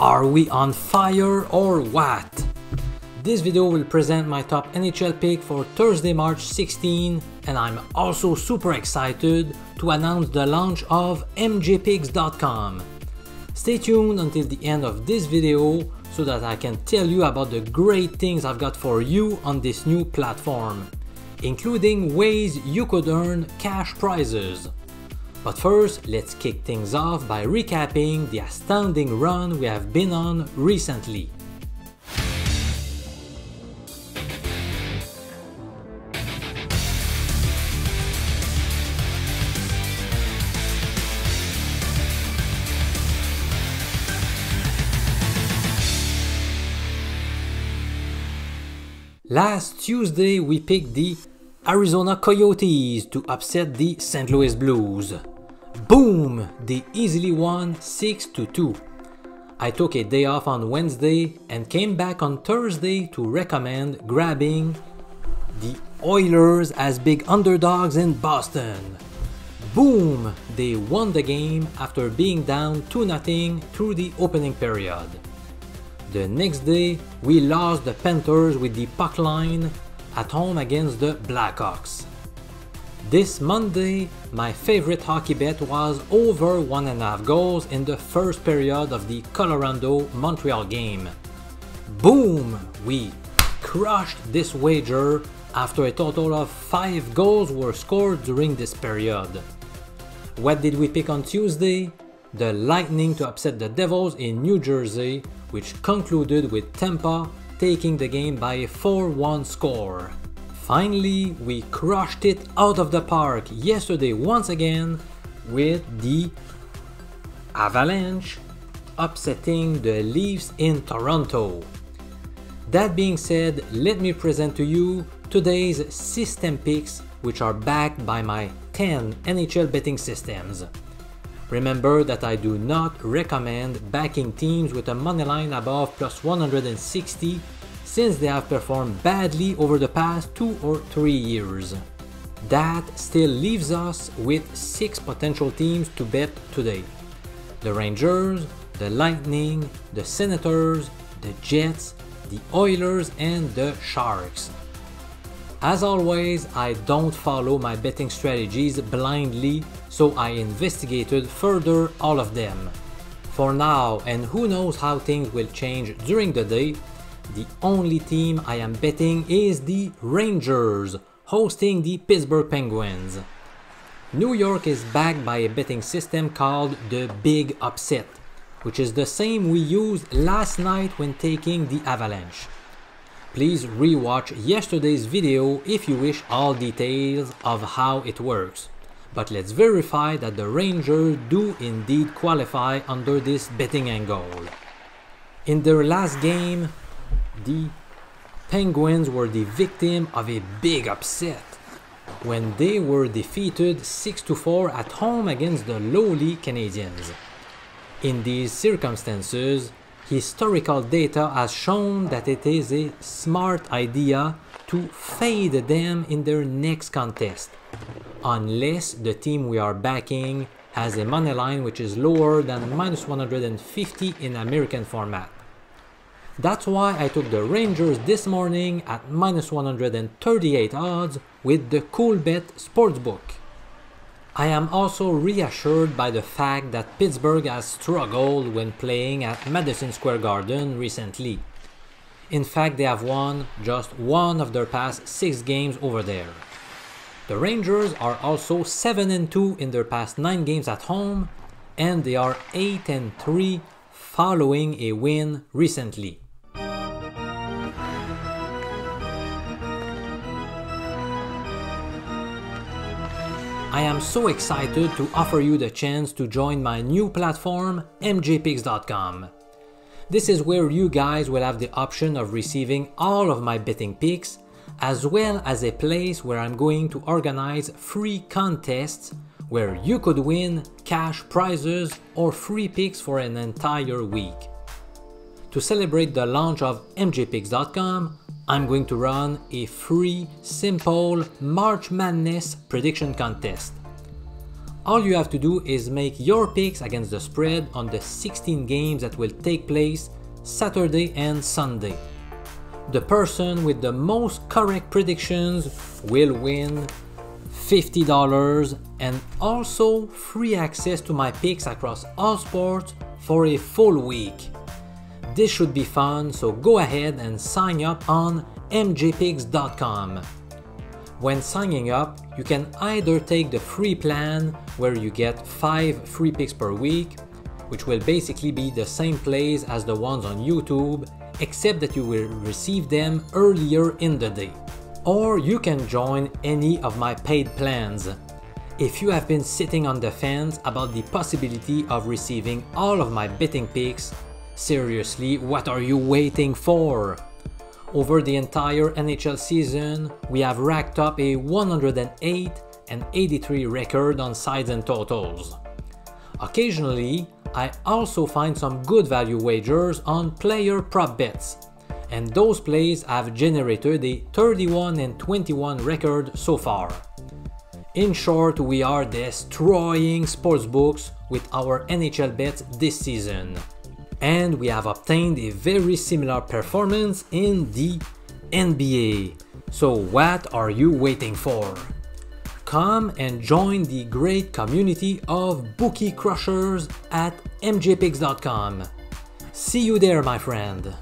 Are we on fire or what? This video will present my top NHL pick for Thursday, March 16 and I'm also super excited to announce the launch of mjpicks.com. Stay tuned until the end of this video so that I can tell you about the great things I've got for you on this new platform, including ways you could earn cash prizes. But first, let's kick things off by recapping the astounding run we have been on recently. Last Tuesday, we picked the Arizona Coyotes to upset the St. Louis Blues. Boom! They easily won 6 to 2. I took a day off on Wednesday and came back on Thursday to recommend grabbing the Oilers as big underdogs in Boston. Boom! They won the game after being down 2 0 through the opening period. The next day, we lost the Panthers with the puck line at home against the Blackhawks. This Monday, my favorite hockey bet was over 1.5 goals in the first period of the Colorado-Montreal game. Boom! We crushed this wager after a total of 5 goals were scored during this period. What did we pick on Tuesday? The Lightning to upset the Devils in New Jersey which concluded with Tampa taking the game by a 4-1 score. Finally, we crushed it out of the park yesterday once again with the Avalanche upsetting the Leafs in Toronto. That being said, let me present to you today's system picks which are backed by my 10 NHL betting systems. Remember that I do not recommend backing teams with a money line above plus 160 since they have performed badly over the past 2 or 3 years. That still leaves us with 6 potential teams to bet today. The Rangers, the Lightning, the Senators, the Jets, the Oilers and the Sharks. As always, I don't follow my betting strategies blindly, so I investigated further all of them. For now, and who knows how things will change during the day, the only team I am betting is the Rangers, hosting the Pittsburgh Penguins. New York is backed by a betting system called the Big Upset, which is the same we used last night when taking the Avalanche. Please rewatch yesterday's video if you wish all details of how it works. But let's verify that the Rangers do indeed qualify under this betting angle. In their last game, the Penguins were the victim of a big upset when they were defeated 6-4 at home against the lowly Canadiens. In these circumstances, historical data has shown that it is a smart idea to fade them in their next contest, unless the team we are backing has a money line which is lower than minus 150 in American format. That's why I took the Rangers this morning at minus 138 odds with the Coolbet Sportsbook. I am also reassured by the fact that Pittsburgh has struggled when playing at Madison Square Garden recently. In fact, they have won just one of their past six games over there. The Rangers are also 7 and 2 in their past 9 games at home, and they are 8 and 3 following a win recently. I am so excited to offer you the chance to join my new platform, mjpicks.com. This is where you guys will have the option of receiving all of my betting picks, as well as a place where I'm going to organize free contests where you could win cash prizes or free picks for an entire week. To celebrate the launch of mjpicks.com, I'm going to run a free, simple March Madness prediction contest. all you have to do is make your picks against the spread on the 16 games that will take place Saturday and Sunday. The person with the most correct predictions will win $50 and also free access to my picks across all sports for a full week. This should be fun, so go ahead and sign up on mjpicks.com. When signing up, you can either take the free plan where you get 5 free picks per week, which will basically be the same plays as the ones on YouTube, except that you will receive them earlier in the day. Or you can join any of my paid plans. If you have been sitting on the fence about the possibility of receiving all of my betting picks, seriously, what are you waiting for? Over the entire NHL season, we have racked up a 108 and 83 record on sides and totals. Occasionally, I also find some good value wagers on player prop bets, and those plays have generated a 31 and 21 record so far. In short, we are destroying sportsbooks with our NHL bets this season. And we have obtained a very similar performance in the NBA. So what are you waiting for? Come and join the great community of bookie crushers at mjpicks.com. See you there, my friend.